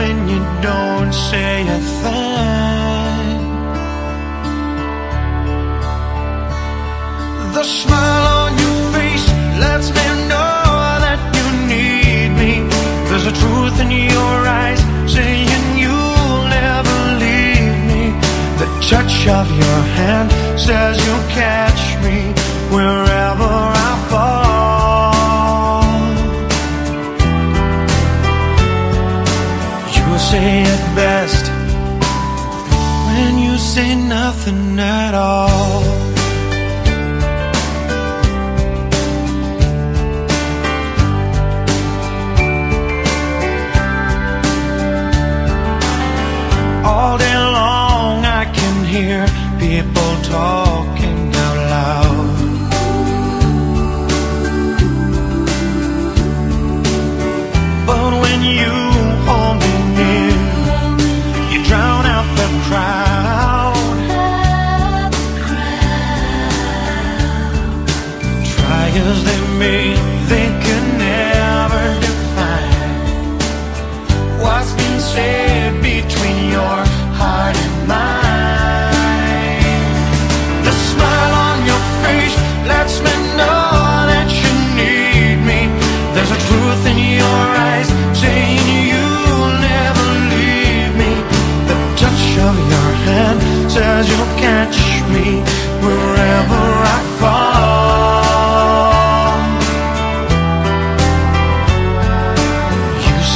when you don't say a thing. The smile best when you say nothing at all.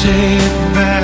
You say